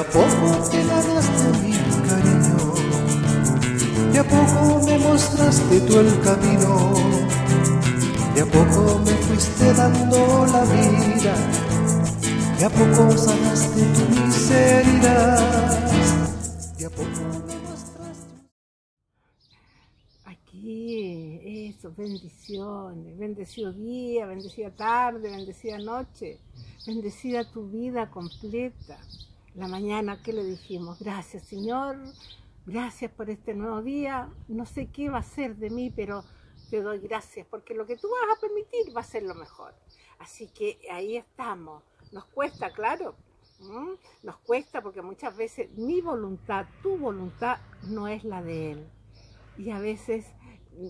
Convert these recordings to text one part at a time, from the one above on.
a poco te ganaste mi cariño, de a poco me mostraste tú el camino, de a poco me fuiste dando la vida, de a poco sanaste tu miseria, de a poco me mostraste. Aquí, eso, bendiciones, bendecido día, bendecida tarde, bendecida noche, bendecida tu vida completa. La mañana que le dijimos, gracias Señor, gracias por este nuevo día, no sé qué va a ser de mí, pero te doy gracias porque lo que tú vas a permitir va a ser lo mejor. Así que ahí estamos. Nos cuesta, claro, nos cuesta porque muchas veces mi voluntad, tu voluntad no es la de Él. Y a veces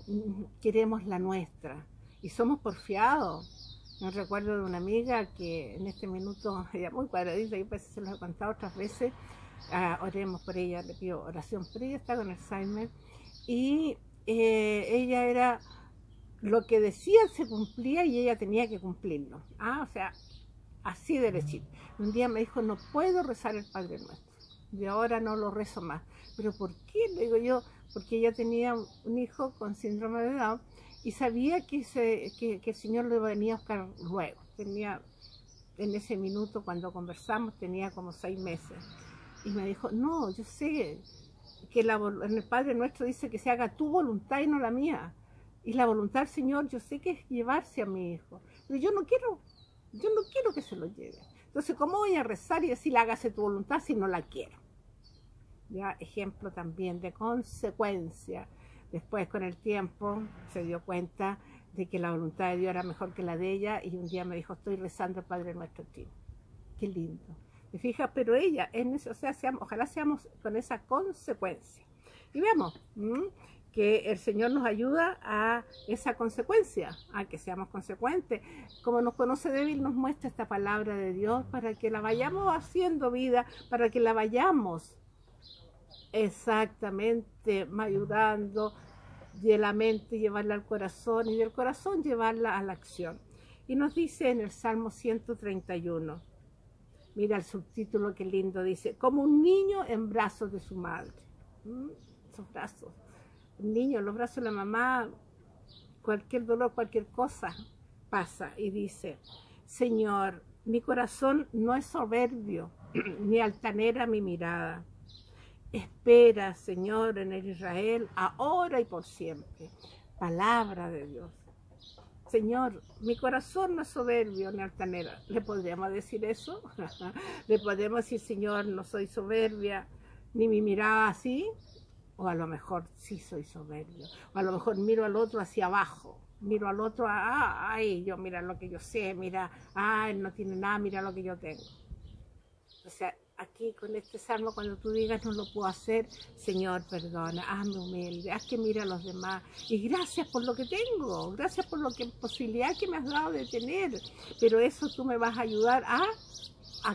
mm, queremos la nuestra y somos porfiados. Me recuerdo de una amiga que en este minuto, ella muy cuadradita, yo parece que se los he contado otras veces, ah, oremos por ella, le pido oración por ella, está con Alzheimer, y eh, ella era, lo que decía se cumplía y ella tenía que cumplirlo. Ah, o sea, así derechito. Un día me dijo, no puedo rezar el Padre Nuestro, de ahora no lo rezo más. ¿Pero por qué? Le digo yo, porque ella tenía un hijo con síndrome de Down y sabía que, se, que, el Señor le venía a buscar luego. Tenía, en ese minuto cuando conversamos, tenía como seis meses. Y me dijo, no, yo sé que la, en el Padre Nuestro dice que se haga tu voluntad y no la mía. Y la voluntad del Señor, yo sé que es llevarse a mi hijo. Pero yo no quiero, yo no quiero que se lo lleve. Entonces, ¿cómo voy a rezar y decirle hágase tu voluntad si no la quiero? Ya, ejemplo también de consecuencia. Después, con el tiempo, se dio cuenta de que la voluntad de Dios era mejor que la de ella y un día me dijo, estoy rezando el Padre Nuestro ti. Qué lindo. ¿Te fijas? Pero ella, eso, o sea, ojalá seamos con esa consecuencia. Y veamos ¿m? que el Señor nos ayuda a esa consecuencia, a que seamos consecuentes. Como nos conoce débil, nos muestra esta palabra de Dios para que la vayamos haciendo vida, para que la vayamos exactamente ayudando de la mente llevarla al corazón y del corazón llevarla a la acción. Y nos dice en el Salmo 131, mira el subtítulo que lindo, dice, como un niño en brazos de su madre. ¿Mm? Brazos. Un niño en los brazos de la mamá, cualquier dolor, cualquier cosa pasa. Y dice, Señor, mi corazón no es soberbio, ni altanera mi mirada. Espera, Señor, en el Israel, ahora y por siempre. Palabra de Dios. Señor, mi corazón no es soberbio ni altanera. ¿Le podríamos decir eso? ¿Le podemos decir, Señor, no soy soberbia, ni mi mirada así? O a lo mejor sí soy soberbio. O a lo mejor miro al otro hacia abajo. Miro al otro, ah, ay, yo mira lo que yo sé, mira, ah, él no tiene nada, mira lo que yo tengo. O sea, aquí con este salmo, cuando tú digas no lo puedo hacer, Señor, perdona, hazme humilde, haz que mire a los demás. Y gracias por lo que tengo, gracias por que posibilidad que me has dado de tener. Pero eso tú me vas a ayudar a,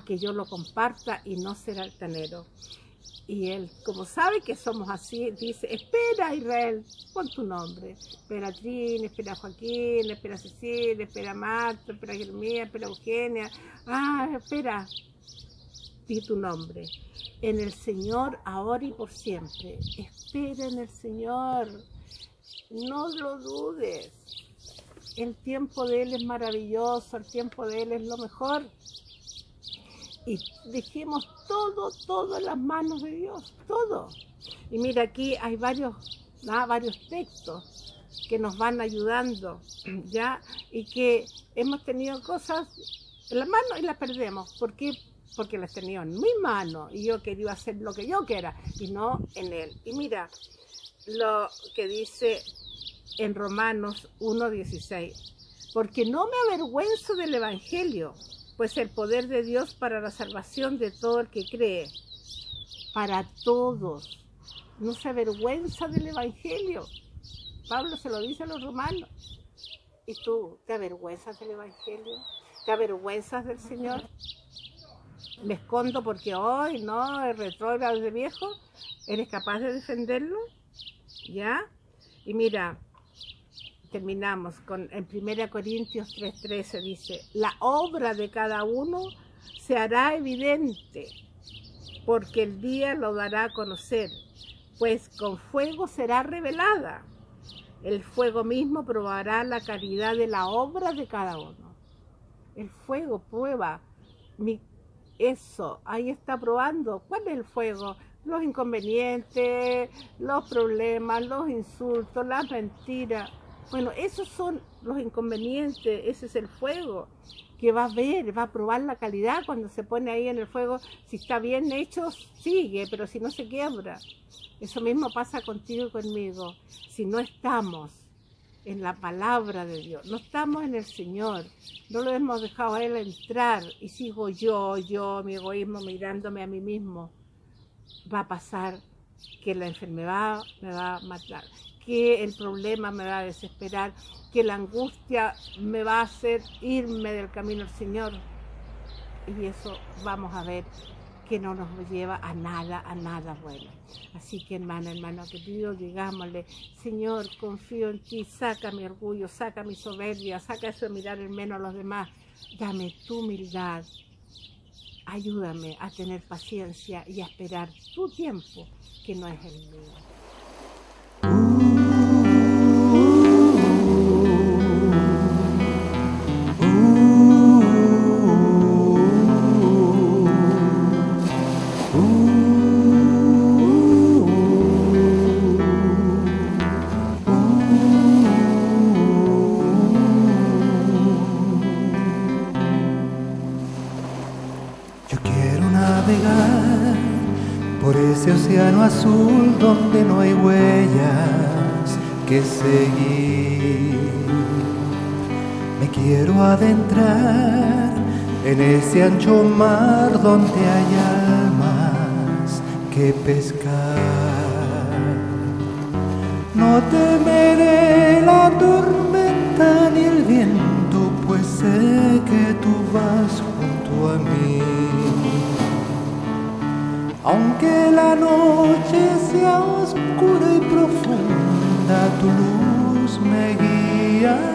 que yo lo comparta y no ser altanero. Y él, como sabe que somos así, dice, espera Israel, pon tu nombre. Espera a Trini, espera Joaquín, espera Cecilia, espera a Marta, espera a Jeremia, espera Eugenia. Ah, espera, di tu nombre. En el Señor, ahora y por siempre. Espera en el Señor. No lo dudes. El tiempo de Él es maravilloso, el tiempo de Él es lo mejor. Y dejemos todo, todo en las manos de Dios, todo. Y mira, aquí hay varios, ¿ah? varios textos que nos van ayudando, ¿ya? Y que hemos tenido cosas en las manos y las perdemos. ¿Por qué? Porque las tenía en mi mano y yo quería hacer lo que yo quiera y no en él. Y mira lo que dice en Romanos 1.16. Porque no me avergüenzo del Evangelio, pues el poder de Dios para la salvación de todo el que cree, para todos. No se avergüenza del Evangelio. Pablo se lo dice a los romanos. ¿Y tú te avergüenzas del Evangelio? ¿Te avergüenzas del Señor? Me escondo porque hoy no, el retrógrado de viejo. ¿Eres capaz de defenderlo? ¿Ya? Y mira, terminamos con en 1 Corintios 3:13 dice, la obra de cada uno se hará evidente, porque el día lo dará a conocer, pues con fuego será revelada. El fuego mismo probará la calidad de la obra de cada uno. El fuego prueba mi, eso, ahí está probando. ¿Cuál es el fuego? Los inconvenientes, los problemas, los insultos, las mentiras. Bueno, esos son los inconvenientes, ese es el fuego que va a ver, va a probar la calidad cuando se pone ahí en el fuego. Si está bien hecho, sigue, pero si no se quiebra. Eso mismo pasa contigo y conmigo. Si no estamos en la palabra de Dios, no estamos en el Señor, no lo hemos dejado a Él entrar. Y sigo yo, yo, mi egoísmo mirándome a mí mismo, va a pasar que la enfermedad me va a matar, que el problema me va a desesperar, que la angustia me va a hacer irme del camino del Señor. Y eso vamos a ver que no nos lleva a nada, a nada bueno. Así que hermano, hermano querido, digámosle, Señor, confío en ti, saca mi orgullo, saca mi soberbia, saca eso de mirar el menos a los demás, dame tu humildad, ayúdame a tener paciencia y a esperar tu tiempo, que no es el mío. Azul donde no hay huellas que seguir. Me quiero adentrar en ese ancho mar donde hay almas que pescar. No temeré Aunque la noche sea oscura y profunda, tu luz me guiará.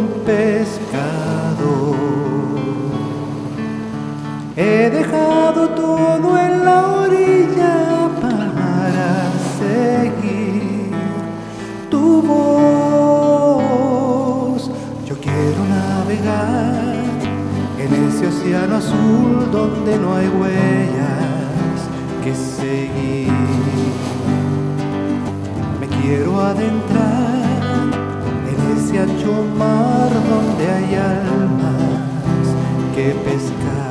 He dejado todo en la orilla para seguir tu voz. en ese océano azul donde no hay huellas que seguir. Me quiero adentrar en ese ancho mar donde hay almas que pescar.